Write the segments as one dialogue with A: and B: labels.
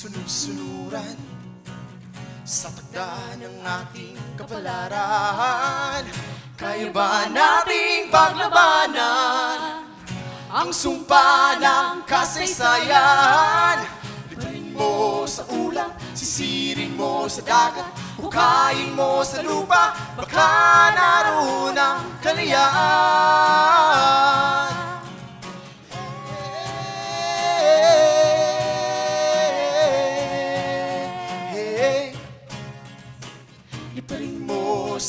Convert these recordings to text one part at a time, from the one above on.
A: sunod-sunuran Sa takda ng ating kapalaran. Kaya ba nating paglabanan? Ang sumpa ng kasaysayan. Liparin mo sa ulap, sisirin mo sa dagat Hukayin mo sa lupa, baka naroon ang kalayaan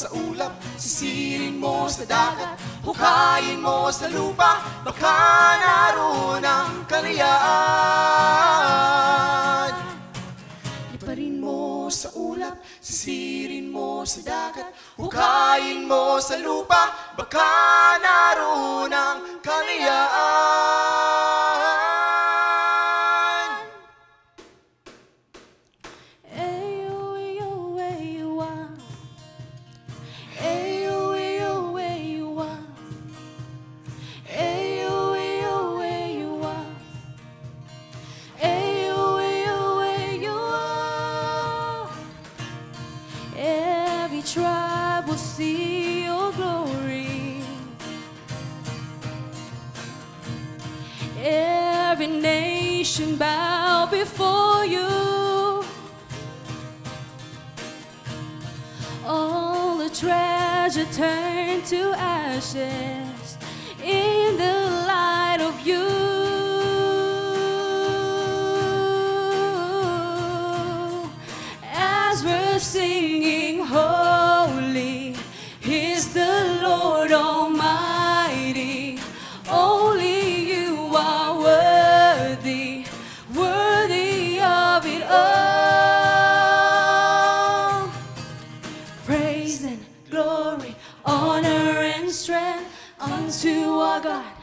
A: sa ulap, sisirin mo sa dagat Hukayin mo sa lupa, baka naroon ang kalayaan. Liparin mo sa ulap, sisirin mo sa dagat Hukayin mo sa lupa, baka naroon ang kalayaan
B: Every nation bow before you. All the treasure turned to ashes in the light of you. Praise and glory, honor and strength unto our God,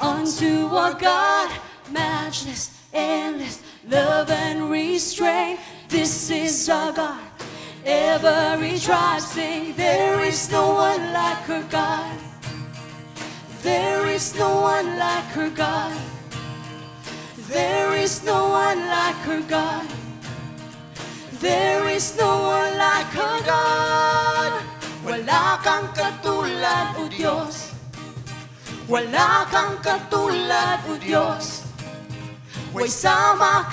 B: unto our God, matchless, endless, love and restraint. This is our God. Every tribe sing, there is no one like our God. There is no one like her God. There is no one like her God. There is no one like her God. Wala sama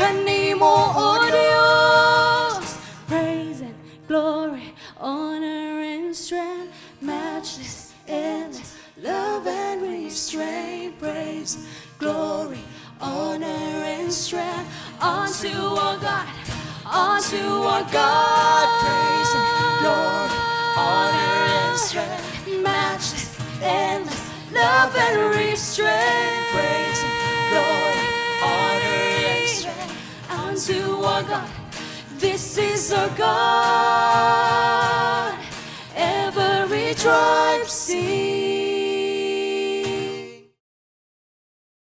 B: sama. Praise and glory, honor and strength, matchless, endless, love and restraint. Praise, glory, honor and strength unto our God, unto our God. Praise glory, honor and strength, matchless, endless, love and restraint. Praise glory, honor and strength unto our God. This is our God. Every tribe sing.